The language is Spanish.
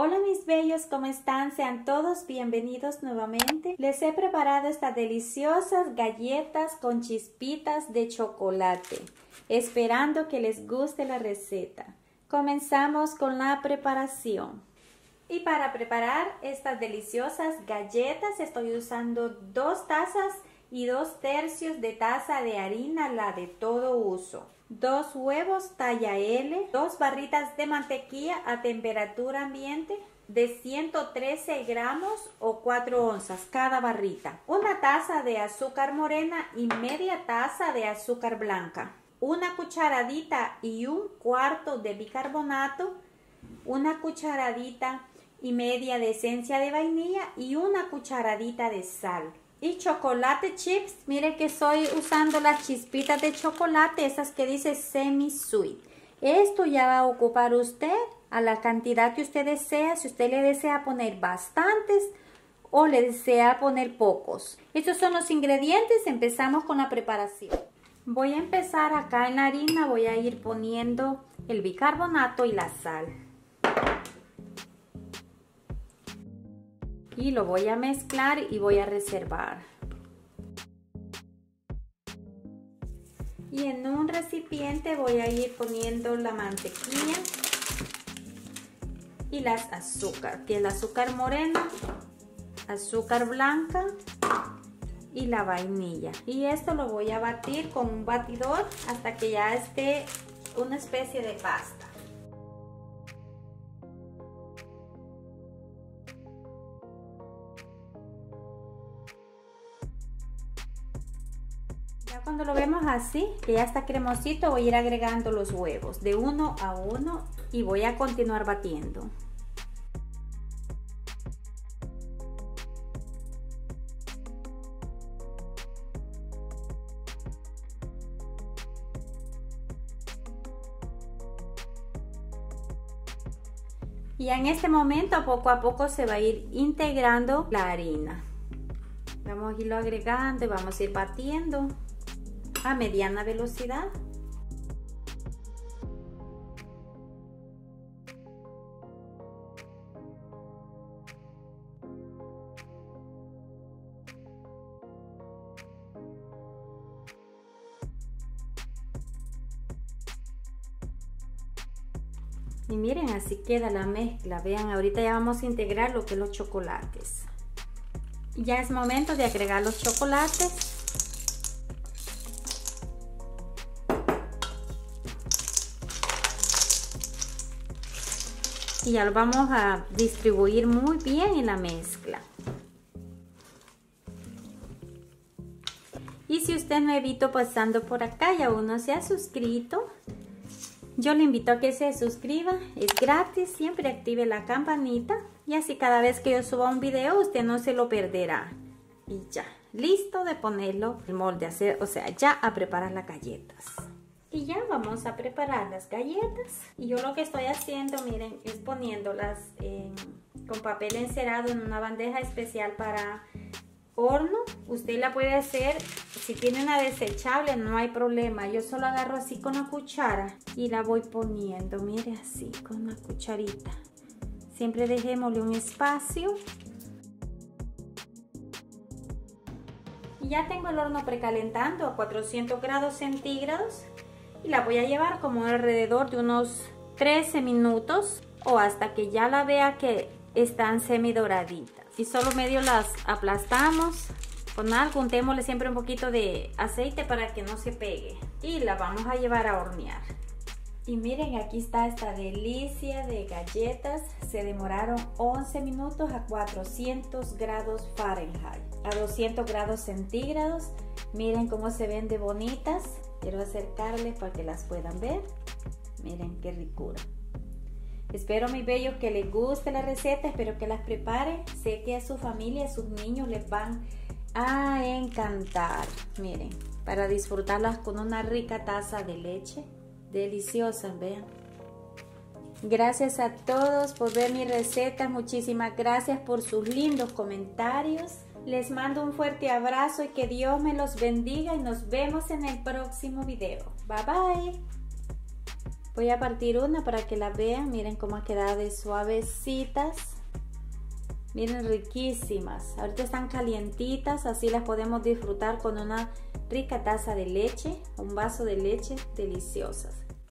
Hola mis bellos, ¿cómo están? Sean todos bienvenidos nuevamente. Les he preparado estas deliciosas galletas con chispitas de chocolate, esperando que les guste la receta. Comenzamos con la preparación. Y para preparar estas deliciosas galletas estoy usando dos tazas y dos tercios de taza de harina, la de todo uso. Dos huevos talla L, dos barritas de mantequilla a temperatura ambiente de 113 gramos o 4 onzas cada barrita. Una taza de azúcar morena y media taza de azúcar blanca. Una cucharadita y un cuarto de bicarbonato. Una cucharadita y media de esencia de vainilla y una cucharadita de sal. Y chocolate chips, mire que estoy usando las chispitas de chocolate, esas que dice semi sweet. Esto ya va a ocupar usted a la cantidad que usted desea, si usted le desea poner bastantes o le desea poner pocos. Estos son los ingredientes, empezamos con la preparación. Voy a empezar acá en la harina, voy a ir poniendo el bicarbonato y la sal. Y lo voy a mezclar y voy a reservar. Y en un recipiente voy a ir poniendo la mantequilla y las azúcar, que el azúcar morena, azúcar blanca y la vainilla. Y esto lo voy a batir con un batidor hasta que ya esté una especie de pasta. Cuando lo vemos así, que ya está cremosito, voy a ir agregando los huevos de uno a uno y voy a continuar batiendo. Y en este momento poco a poco se va a ir integrando la harina. Vamos a irlo agregando y vamos a ir batiendo a mediana velocidad. Y miren, así queda la mezcla. Vean, ahorita ya vamos a integrar lo que es los chocolates. Ya es momento de agregar los chocolates. Y ya lo vamos a distribuir muy bien en la mezcla. Y si usted ha visto pasando por acá y aún no se ha suscrito, yo le invito a que se suscriba, es gratis, siempre active la campanita y así cada vez que yo suba un video usted no se lo perderá. Y ya, listo de ponerlo el molde, hacer, o sea, ya a preparar las galletas. Y ya vamos a preparar las galletas. Y yo lo que estoy haciendo, miren, es poniéndolas con papel encerado en una bandeja especial para horno. Usted la puede hacer, si tiene una desechable no hay problema. Yo solo agarro así con la cuchara y la voy poniendo, mire así, con una cucharita. Siempre dejémosle un espacio. Y ya tengo el horno precalentando a 400 grados centígrados y la voy a llevar como alrededor de unos 13 minutos o hasta que ya la vea que están semi doraditas. Y solo medio las aplastamos con algo, untémosle siempre un poquito de aceite para que no se pegue. Y la vamos a llevar a hornear. Y miren aquí está esta delicia de galletas. Se demoraron 11 minutos a 400 grados Fahrenheit a 200 grados centígrados. Miren cómo se ven de bonitas Quiero acercarles para que las puedan ver. Miren qué ricura. Espero, mi bello, que les guste la receta. Espero que las prepare. Sé que a su familia, a sus niños les van a encantar. Miren, para disfrutarlas con una rica taza de leche. Deliciosas, vean. Gracias a todos por ver mi receta. Muchísimas gracias por sus lindos comentarios. Les mando un fuerte abrazo y que Dios me los bendiga y nos vemos en el próximo video. Bye bye. Voy a partir una para que la vean. Miren cómo ha quedado de suavecitas. Miren, riquísimas. Ahorita están calientitas, así las podemos disfrutar con una rica taza de leche, un vaso de leche deliciosas.